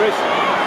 Chris.